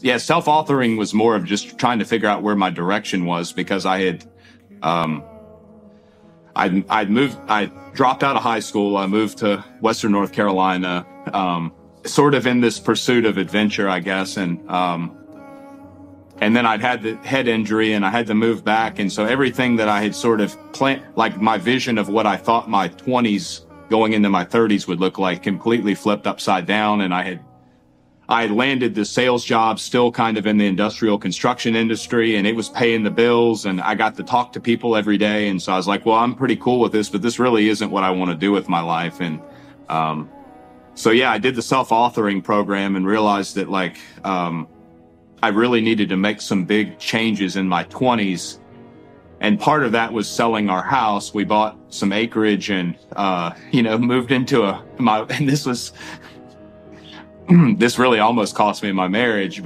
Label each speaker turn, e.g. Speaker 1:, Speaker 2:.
Speaker 1: Yeah, self-authoring was more of just trying to figure out where my direction was because I had, um, I'd, I'd moved, I dropped out of high school. I moved to Western North Carolina, um, sort of in this pursuit of adventure, I guess. And, um, and then I'd had the head injury and I had to move back. And so everything that I had sort of planned, like my vision of what I thought my 20s going into my 30s would look like completely flipped upside down. And I had I landed the sales job still kind of in the industrial construction industry and it was paying the bills and I got to talk to people every day. And so I was like, well, I'm pretty cool with this, but this really isn't what I want to do with my life. And, um, so yeah, I did the self-authoring program and realized that like, um, I really needed to make some big changes in my twenties. And part of that was selling our house. We bought some acreage and, uh, you know, moved into a, my, and this was, this really almost cost me my marriage.